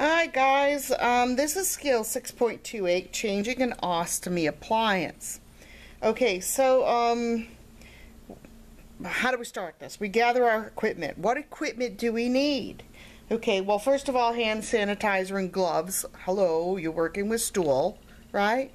Alright guys, um, this is skill 6.28, changing an ostomy appliance. Okay, so um, how do we start this? We gather our equipment. What equipment do we need? Okay, well first of all, hand sanitizer and gloves. Hello, you're working with stool, right?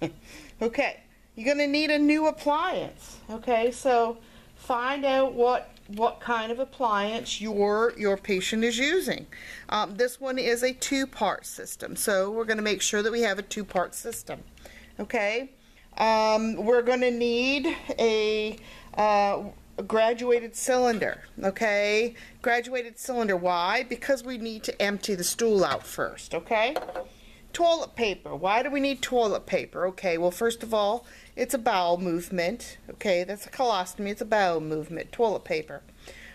okay, you're going to need a new appliance. Okay, so find out what what kind of appliance your your patient is using. Um, this one is a two-part system, so we're going to make sure that we have a two-part system. Okay, um, we're going to need a, uh, a graduated cylinder. Okay, graduated cylinder. Why? Because we need to empty the stool out first. Okay. Toilet paper. Why do we need toilet paper? Okay, well, first of all, it's a bowel movement. Okay, that's a colostomy. It's a bowel movement. Toilet paper.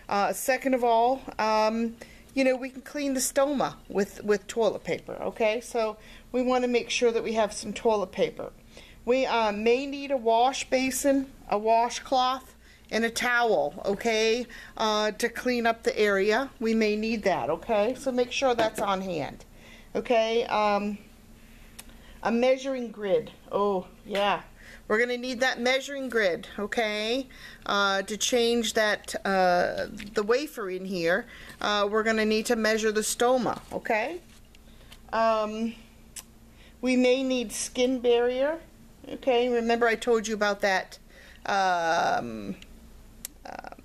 Uh, second of all, um, you know, we can clean the stoma with, with toilet paper. Okay, so we want to make sure that we have some toilet paper. We uh, may need a wash basin, a washcloth, and a towel, okay, uh, to clean up the area. We may need that, okay? So make sure that's on hand. Okay, um, a measuring grid. Oh, yeah. We're going to need that measuring grid, okay, uh, to change that, uh, the wafer in here. Uh, we're going to need to measure the stoma, okay? Um, we may need skin barrier, okay? Remember I told you about that um, uh,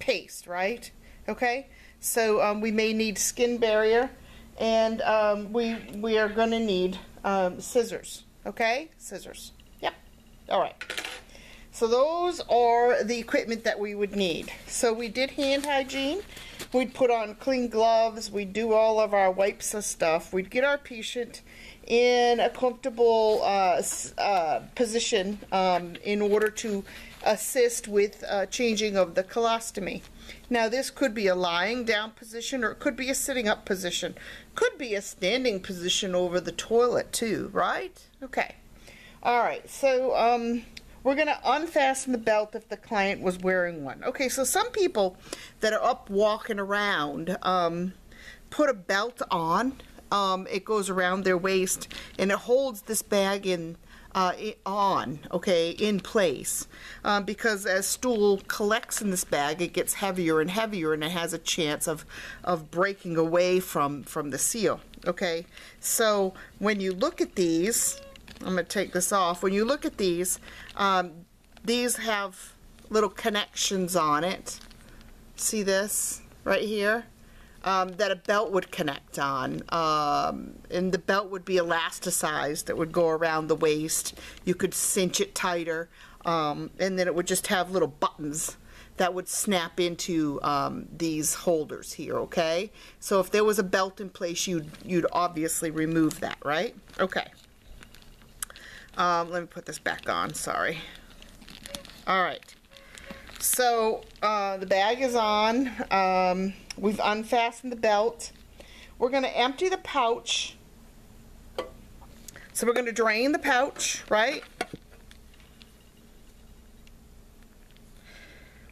paste, right? Okay, so um, we may need skin barrier and um, we we are going to need um, scissors. Okay, scissors. Yep. All right. So those are the equipment that we would need. So we did hand hygiene. We'd put on clean gloves. We'd do all of our wipes and stuff. We'd get our patient in a comfortable uh, uh, position um, in order to assist with uh, changing of the colostomy. Now this could be a lying down position or it could be a sitting up position. Could be a standing position over the toilet too, right? Okay. Alright, so um, we're going to unfasten the belt if the client was wearing one. Okay, so some people that are up walking around um, put a belt on. Um, it goes around their waist and it holds this bag in uh, on, okay, in place. Um, because as stool collects in this bag, it gets heavier and heavier and it has a chance of, of breaking away from, from the seal, okay? So when you look at these, I'm going to take this off. When you look at these, um, these have little connections on it. See this right here? Um, that a belt would connect on. Um, and the belt would be elasticized that would go around the waist. You could cinch it tighter. Um, and then it would just have little buttons that would snap into um, these holders here, okay? So if there was a belt in place, you'd, you'd obviously remove that, right? Okay. Um, let me put this back on, sorry. All right. So uh, the bag is on. Um, we've unfastened the belt. We're going to empty the pouch. So we're going to drain the pouch, right?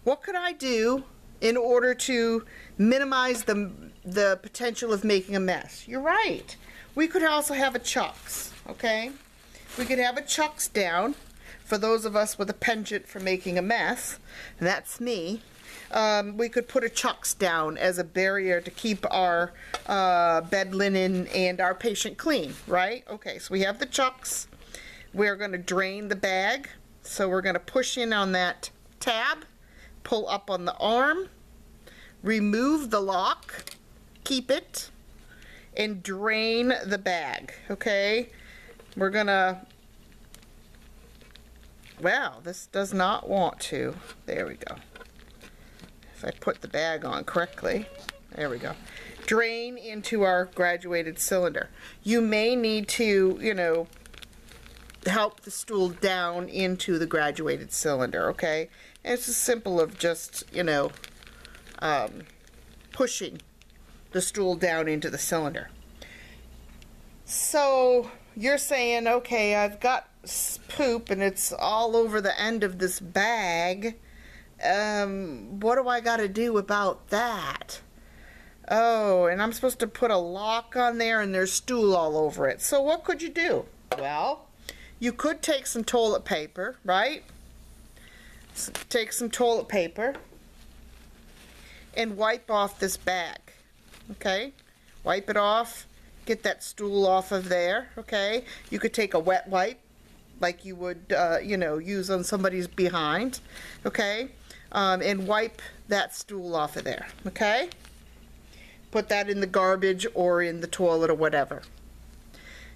What could I do in order to minimize the, the potential of making a mess? You're right. We could also have a chucks, okay? We could have a chucks down for those of us with a penchant for making a mess, that's me, um, we could put a chucks down as a barrier to keep our uh, bed linen and our patient clean, right? Okay, so we have the chucks. We're going to drain the bag. So we're going to push in on that tab, pull up on the arm, remove the lock, keep it, and drain the bag, okay? We're going to well, this does not want to. There we go. If I put the bag on correctly. There we go. Drain into our graduated cylinder. You may need to, you know, help the stool down into the graduated cylinder, okay? And it's as simple of just, you know, um, pushing the stool down into the cylinder. So you're saying, okay, I've got poop and it's all over the end of this bag. Um, what do I got to do about that? Oh, and I'm supposed to put a lock on there and there's stool all over it. So what could you do? Well, you could take some toilet paper, right? take some toilet paper and wipe off this bag, okay? Wipe it off, get that stool off of there, okay? You could take a wet wipe like you would, uh, you know, use on somebody's behind, okay? Um, and wipe that stool off of there, okay? Put that in the garbage or in the toilet or whatever.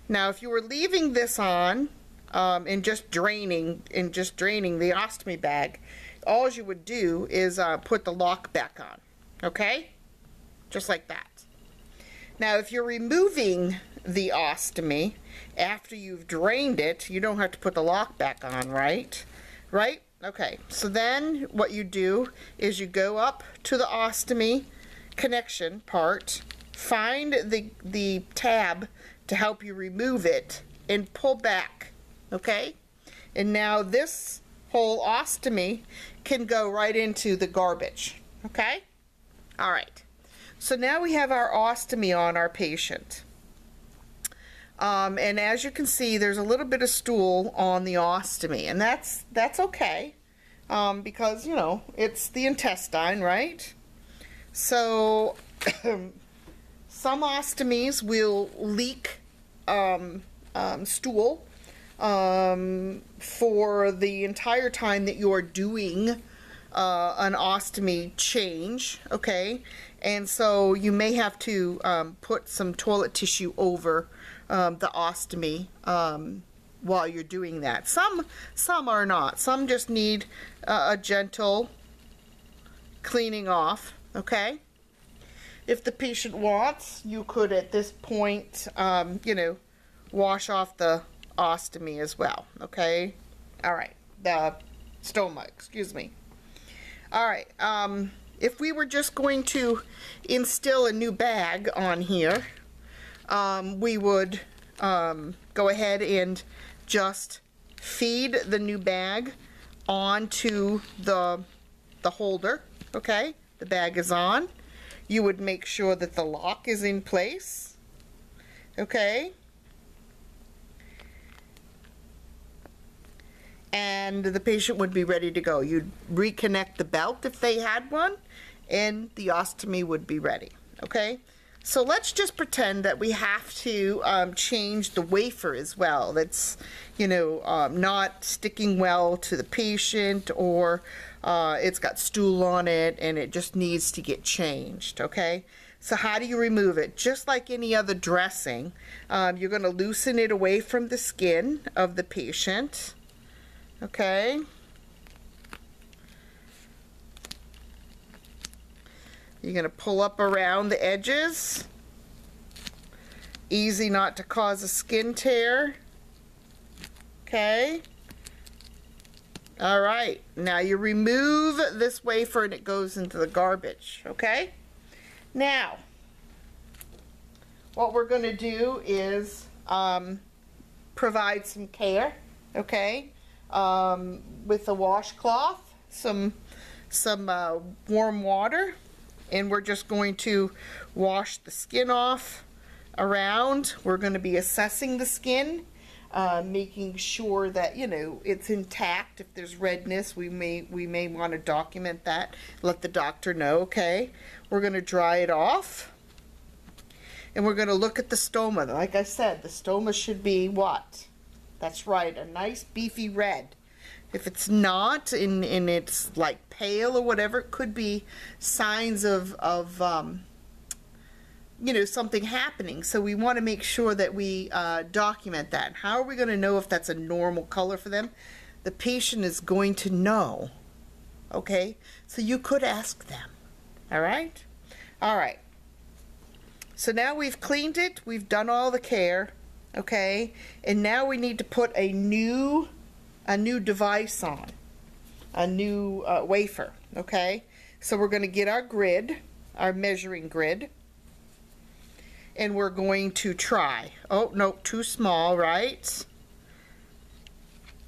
Now, if you were leaving this on um, and just draining and just draining the ostomy bag, all you would do is uh, put the lock back on, okay? Just like that. Now, if you're removing the ostomy after you've drained it, you don't have to put the lock back on, right? Right? Okay, so then what you do is you go up to the ostomy connection part, find the, the tab to help you remove it, and pull back, okay? And now this whole ostomy can go right into the garbage, okay? All right, so now we have our ostomy on our patient. Um, and as you can see, there's a little bit of stool on the ostomy, and that's that's okay um, because you know it's the intestine, right? So some ostomies will leak um, um stool um, for the entire time that you're doing uh, an ostomy change, okay? And so you may have to um, put some toilet tissue over um, the ostomy um, while you're doing that. Some, some are not. Some just need uh, a gentle cleaning off, okay? If the patient wants, you could at this point, um, you know, wash off the ostomy as well, okay? All right, the stoma, excuse me. All right, um, if we were just going to instill a new bag on here, um, we would um, go ahead and just feed the new bag onto the, the holder, okay? The bag is on. You would make sure that the lock is in place, okay? And the patient would be ready to go. You'd reconnect the belt if they had one, and the ostomy would be ready, okay? So let's just pretend that we have to um, change the wafer as well. That's, you know, um, not sticking well to the patient or uh, it's got stool on it and it just needs to get changed, okay? So how do you remove it? Just like any other dressing, um, you're going to loosen it away from the skin of the patient, okay? You're going to pull up around the edges. Easy not to cause a skin tear. Okay. All right. Now you remove this wafer and it goes into the garbage. Okay. Now, what we're going to do is um, provide some care. Okay. Um, with a washcloth, some some uh, warm water and we're just going to wash the skin off around. We're going to be assessing the skin, uh, making sure that you know it's intact. If there's redness, we may we may want to document that. Let the doctor know. Okay, we're going to dry it off, and we're going to look at the stoma. Like I said, the stoma should be what? That's right, a nice beefy red. If it's not and, and it's like pale or whatever, it could be signs of, of um, you know, something happening. So we want to make sure that we uh, document that. How are we going to know if that's a normal color for them? The patient is going to know. Okay? So you could ask them. All right? All right. So now we've cleaned it. We've done all the care. Okay? And now we need to put a new a new device on, a new uh, wafer, okay? So we're going to get our grid, our measuring grid, and we're going to try. Oh, no, too small, right?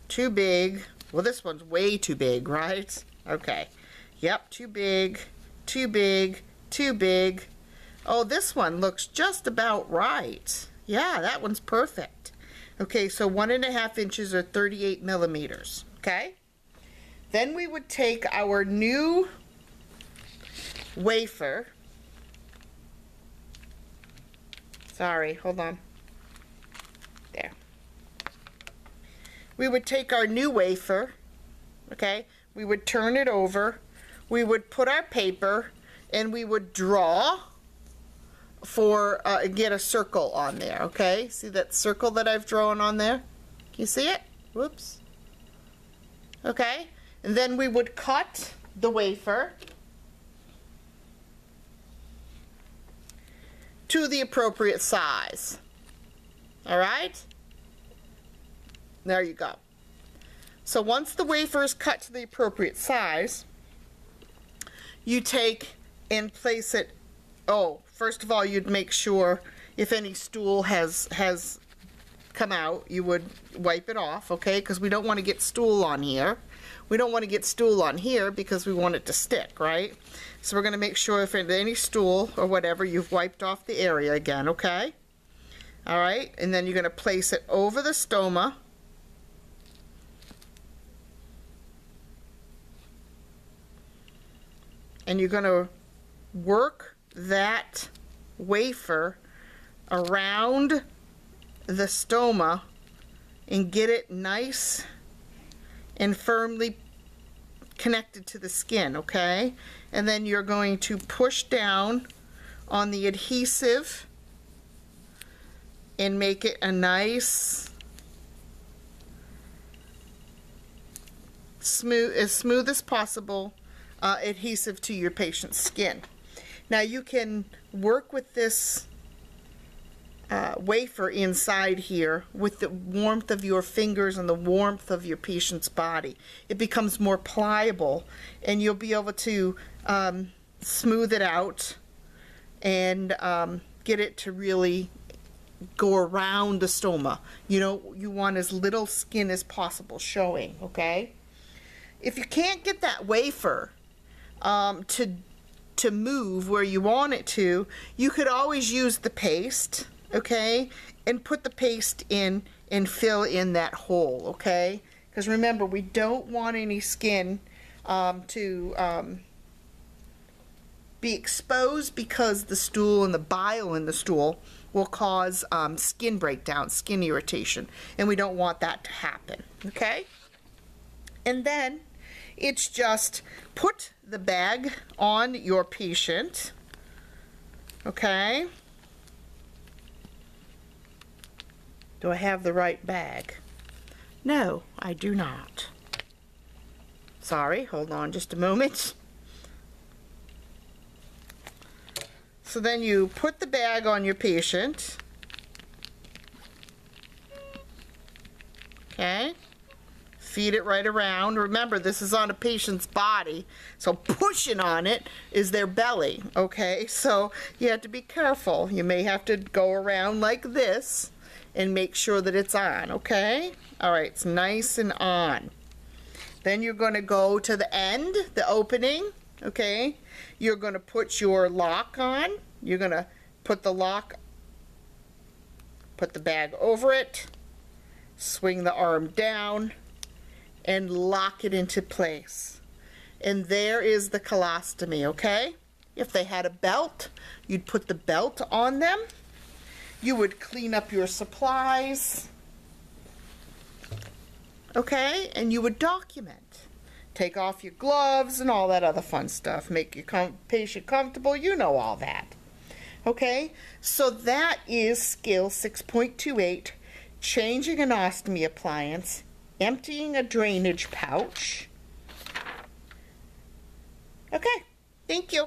Too big. Well, this one's way too big, right? Okay. Yep, too big, too big, too big. Oh, this one looks just about right. Yeah, that one's perfect. Okay, so one and a half inches or 38 millimeters. Okay? Then we would take our new wafer. Sorry, hold on. There. We would take our new wafer, okay? We would turn it over. We would put our paper and we would draw for uh, get a circle on there okay? See that circle that I've drawn on there? Can you see it? Whoops. Okay and then we would cut the wafer to the appropriate size. All right? There you go. So once the wafer is cut to the appropriate size you take and place it oh first of all, you'd make sure if any stool has has come out, you would wipe it off, okay? Because we don't want to get stool on here. We don't want to get stool on here because we want it to stick, right? So we're going to make sure if any stool or whatever, you've wiped off the area again, okay? All right, and then you're going to place it over the stoma. And you're going to work that wafer around the stoma and get it nice and firmly connected to the skin, okay? And then you're going to push down on the adhesive and make it a nice smooth as smooth as possible uh, adhesive to your patient's skin. Now you can work with this uh, wafer inside here with the warmth of your fingers and the warmth of your patient's body. It becomes more pliable and you'll be able to um, smooth it out and um, get it to really go around the stoma. You know, you want as little skin as possible showing, okay? If you can't get that wafer um, to to move where you want it to, you could always use the paste, okay, and put the paste in and fill in that hole, okay? Because remember, we don't want any skin um, to um, be exposed because the stool and the bile in the stool will cause um, skin breakdown, skin irritation, and we don't want that to happen, okay? And then it's just put the bag on your patient. Okay. Do I have the right bag? No, I do not. Sorry, hold on just a moment. So then you put the bag on your patient. Okay feed it right around. Remember, this is on a patient's body, so pushing on it is their belly, okay? So you have to be careful. You may have to go around like this and make sure that it's on, okay? All right, it's nice and on. Then you're going to go to the end, the opening, okay? You're going to put your lock on. You're going to put the lock, put the bag over it, swing the arm down, and lock it into place. And there is the colostomy, okay? If they had a belt, you'd put the belt on them. You would clean up your supplies, okay? And you would document. Take off your gloves and all that other fun stuff. Make your com patient comfortable. You know all that. Okay? So that is skill 6.28, changing an ostomy appliance emptying a drainage pouch. Okay, thank you.